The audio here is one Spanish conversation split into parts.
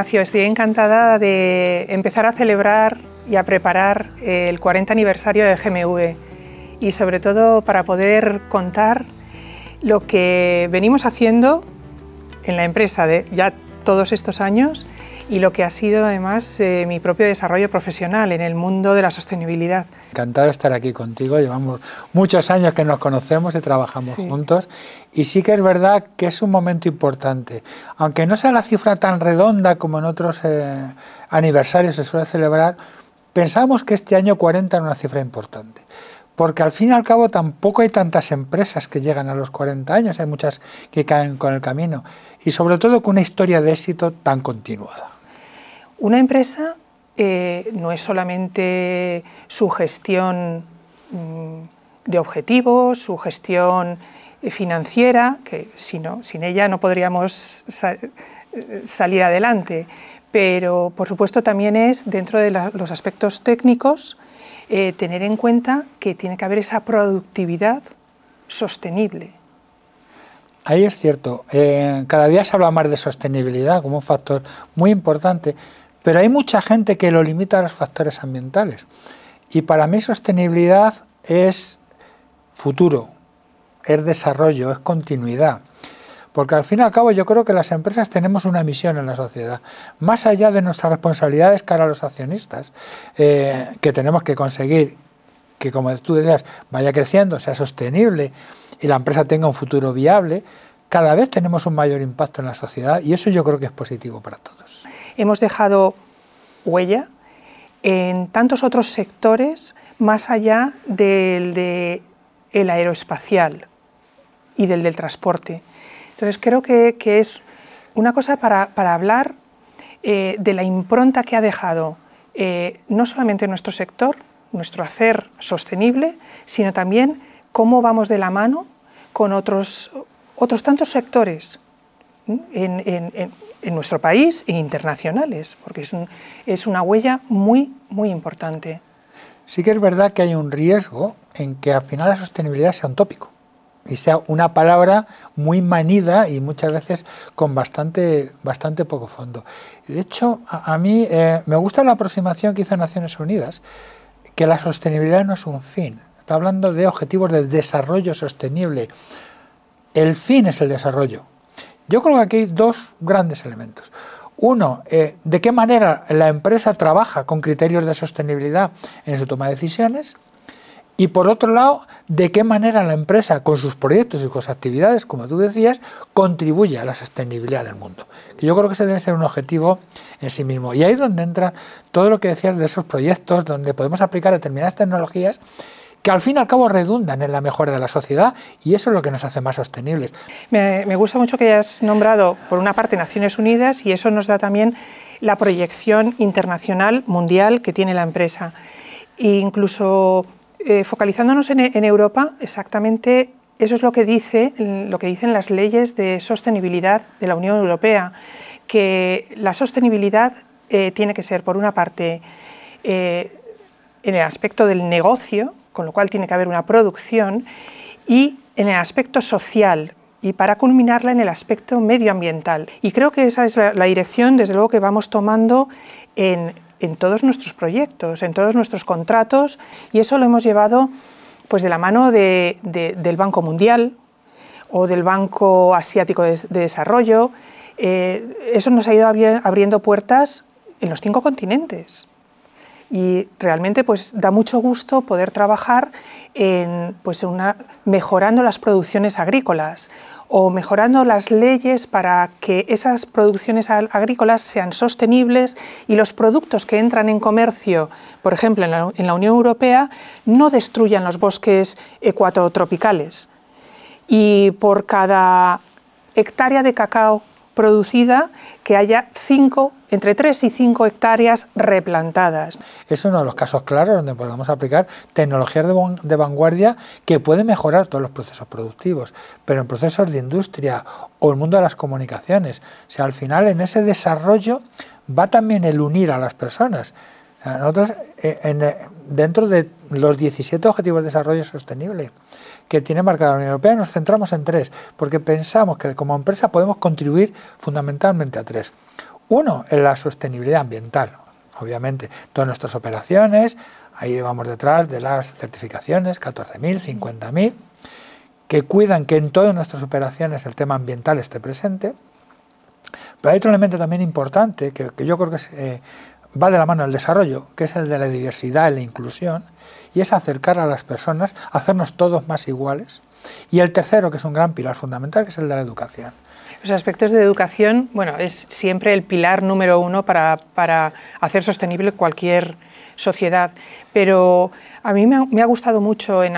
Estoy encantada de empezar a celebrar y a preparar el 40 aniversario de GMV y sobre todo para poder contar lo que venimos haciendo en la empresa ya todos estos años y lo que ha sido además eh, mi propio desarrollo profesional en el mundo de la sostenibilidad. Encantado de estar aquí contigo, llevamos muchos años que nos conocemos y trabajamos juntos. Y sí que es verdad que es un momento importante, aunque no sea la cifra tan redonda como en otros eh, aniversarios se suele celebrar, pensamos que este año 40 era una cifra importante. Porque al fin y al cabo tampoco hay tantas empresas que llegan a los 40 años, hay muchas que caen con el camino, y sobre todo con una historia de éxito tan continuada. Una empresa eh, no es solamente su gestión mm, de objetivos, su gestión eh, financiera, que sin ella no podríamos eh, salir adelante, pero por supuesto también es dentro de los aspectos técnicos tener en cuenta que tiene que haber esa productividad sostenible. Ahí es cierto, cada día se habla más de sostenibilidad como un factor muy importante, pero hay mucha gente que lo limita a los factores ambientales. Y para mí sostenibilidad es futuro, es desarrollo, es continuidad. Porque al fin y al cabo yo creo que las empresas tenemos una misión en la sociedad, más allá de nuestras responsabilidades cara a los accionistas, eh, que tenemos que conseguir que, como tú decías, vaya creciendo, sea sostenible y la empresa tenga un futuro viable, cada vez tenemos un mayor impacto en la sociedad y eso yo creo que es positivo para todos hemos dejado huella en tantos otros sectores más allá del de aeroespacial y del del transporte. Entonces creo que, es una cosa para, hablar eh, de la impronta que ha dejado eh, no solamente nuestro sector, nuestro hacer sostenible, sino también cómo vamos de la mano con otros, otros tantos sectores en, en nuestro país e internacionales, porque es, es una huella muy, muy importante. Sí que es verdad que hay un riesgo en que al final la sostenibilidad sea un tópico y sea una palabra muy manida y muchas veces con bastante, bastante poco fondo. De hecho, a, mí eh, me gusta la aproximación que hizo Naciones Unidas, que la sostenibilidad no es un fin, está hablando de objetivos de desarrollo sostenible. El fin es el desarrollo, yo creo que aquí hay dos grandes elementos. Uno, eh, de qué manera la empresa trabaja con criterios de sostenibilidad en su toma de decisiones. Y por otro lado, de qué manera la empresa con sus proyectos y con sus actividades, como tú decías, contribuye a la sostenibilidad del mundo. yo creo que ese debe ser un objetivo en sí mismo. Y ahí es donde entra todo lo que decías de esos proyectos, donde podemos aplicar determinadas tecnologías que al fin y al cabo redundan en la mejora de la sociedad y eso es lo que nos hace más sostenibles. Me, gusta mucho que hayas nombrado, por una parte, Naciones Unidas y eso nos da también la proyección internacional, mundial que tiene la empresa. E incluso eh, focalizándonos en, Europa, exactamente eso es lo que, dice, lo que dicen las leyes de sostenibilidad de la Unión Europea, que la sostenibilidad eh, tiene que ser, por una parte, eh, en el aspecto del negocio, con lo cual tiene que haber una producción, y en el aspecto social, y para culminarla en el aspecto medioambiental. Y creo que esa es la, dirección, desde luego, que vamos tomando en, todos nuestros proyectos, en todos nuestros contratos, y eso lo hemos llevado pues, de la mano del Banco Mundial o del Banco Asiático de, Desarrollo. Eh, eso nos ha ido abriendo puertas en los cinco continentes y realmente pues da mucho gusto poder trabajar en, pues, una, mejorando las producciones agrícolas o mejorando las leyes para que esas producciones agrícolas sean sostenibles y los productos que entran en comercio, por ejemplo en la, Unión Europea, no destruyan los bosques ecuatotropicales. Y por cada hectárea de cacao producida que haya entre 3 y 5 hectáreas replantadas. Es uno de los casos claros donde podemos aplicar tecnologías de, vanguardia que pueden mejorar todos los procesos productivos, pero en procesos de industria o el mundo de las comunicaciones. Sea, al final en ese desarrollo va también el unir a las personas. Nosotros, eh, eh, dentro de los 17 Objetivos de Desarrollo Sostenible, que tiene marcada la Unión Europea, nos centramos en tres, porque pensamos que como empresa podemos contribuir fundamentalmente a tres. Uno, en la sostenibilidad ambiental, obviamente, todas nuestras operaciones, ahí vamos detrás de las certificaciones, 14.000, 50.000, que cuidan que en todas nuestras operaciones el tema ambiental esté presente. Pero hay otro elemento también importante que, yo creo que eh, va de la mano del desarrollo, que es el de la diversidad y la inclusión, y es acercar a las personas, hacernos todos más iguales. Y el tercero, que es un gran pilar fundamental, que es el de la educación. Los aspectos de educación, bueno, es siempre el pilar número uno para, para hacer sostenible cualquier sociedad, pero a mí me ha, gustado mucho en,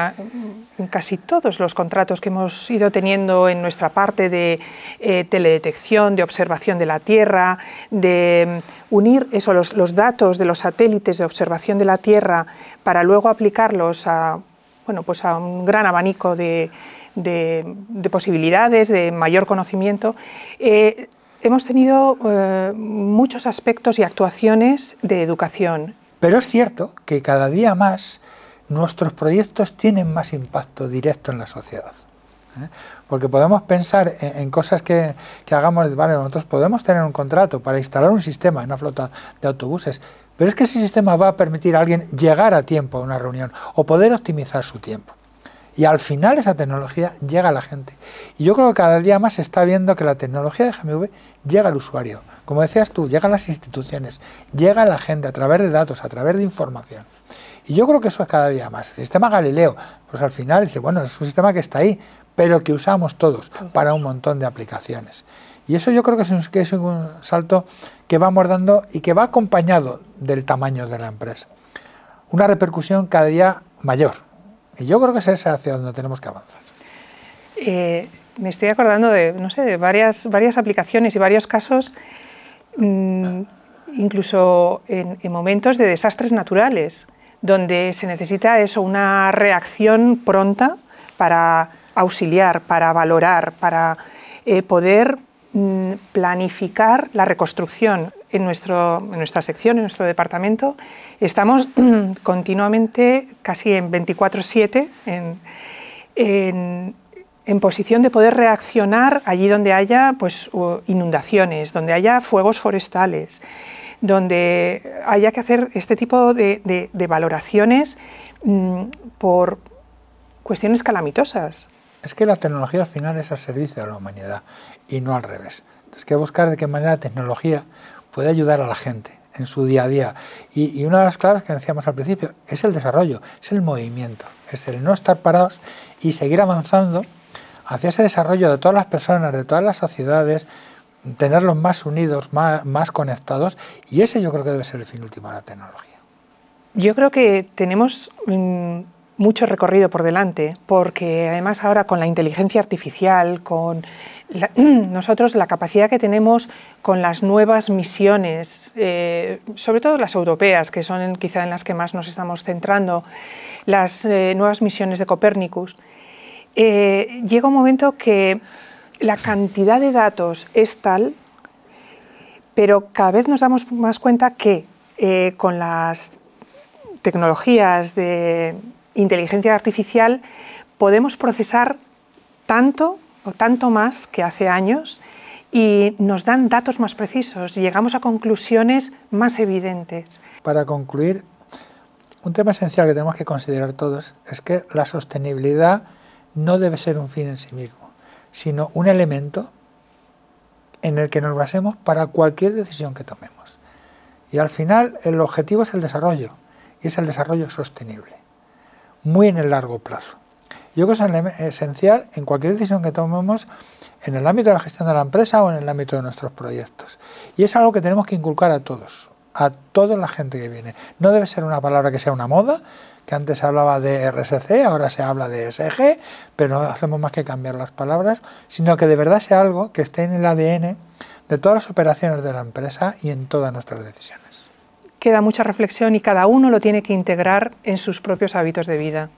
casi todos los contratos que hemos ido teniendo en nuestra parte de eh, teledetección, de observación de la Tierra, de mm, unir eso, los, datos de los satélites de observación de la Tierra para luego aplicarlos a, bueno, pues a un gran abanico de, de, posibilidades, de mayor conocimiento, eh, hemos tenido eh, muchos aspectos y actuaciones de educación. Pero es cierto que cada día más nuestros proyectos tienen más impacto directo en la sociedad. ¿eh? Porque podemos pensar en, cosas que, que hagamos, vale, nosotros podemos tener un contrato para instalar un sistema en una flota de autobuses, pero es que ese sistema va a permitir a alguien llegar a tiempo a una reunión o poder optimizar su tiempo. Y al final esa tecnología llega a la gente. Y yo creo que cada día más se está viendo que la tecnología de GMV llega al usuario. Como decías tú, llega a las instituciones, llega a la gente a través de datos, a través de información. Y yo creo que eso es cada día más. El sistema Galileo, pues al final dice, bueno, es un sistema que está ahí, pero que usamos todos para un montón de aplicaciones. Y eso yo creo que es un, que es un salto que vamos dando y que va acompañado del tamaño de la empresa. Una repercusión cada día mayor y yo creo que es hacia donde tenemos que avanzar. Eh, me estoy acordando de, no sé, de varias, varias aplicaciones y varios casos, mm, incluso en, momentos de desastres naturales, donde se necesita eso, una reacción pronta para auxiliar, para valorar, para eh, poder planificar la reconstrucción en, nuestro, en nuestra sección, en nuestro departamento, estamos continuamente, casi en 24-7, en, posición de poder reaccionar allí donde haya pues, inundaciones, donde haya fuegos forestales, donde haya que hacer este tipo de, de, valoraciones mm, por cuestiones calamitosas. Es que la tecnología al final es al servicio de la humanidad y no al revés. Entonces, que buscar de qué manera la tecnología puede ayudar a la gente en su día a día. Y, una de las claves que decíamos al principio es el desarrollo, es el movimiento, es el no estar parados y seguir avanzando hacia ese desarrollo de todas las personas, de todas las sociedades, tenerlos más unidos, más, conectados, y ese yo creo que debe ser el fin último de la tecnología. Yo creo que tenemos mucho recorrido por delante, porque además ahora con la inteligencia artificial, con nosotros la capacidad que tenemos con las nuevas misiones, eh, sobre todo las europeas, que son quizá en las que más nos estamos centrando, las eh, nuevas misiones de Copérnicus, eh, llega un momento que la cantidad de datos es tal, pero cada vez nos damos más cuenta que con las tecnologías de inteligencia artificial podemos procesar tanto o tanto más que hace años y nos dan datos más precisos, llegamos a conclusiones más evidentes. Para concluir, un tema esencial que tenemos que considerar todos es que la sostenibilidad no debe ser un fin en sí mismo, sino un elemento en el que nos basemos para cualquier decisión que tomemos. Y al final el objetivo es el desarrollo, y es el desarrollo sostenible, muy en el largo plazo. Yo creo que es esencial en cualquier decisión que tomemos en el ámbito de la gestión de la empresa o en el ámbito de nuestros proyectos. Y es algo que tenemos que inculcar a todos, a toda la gente que viene. No debe ser una palabra que sea una moda, que antes se hablaba de RSC, ahora se habla de SG, pero no hacemos más que cambiar las palabras, sino que de verdad sea algo que esté en el ADN de todas las operaciones de la empresa y en todas nuestras decisiones. Queda mucha reflexión y cada uno lo tiene que integrar en sus propios hábitos de vida.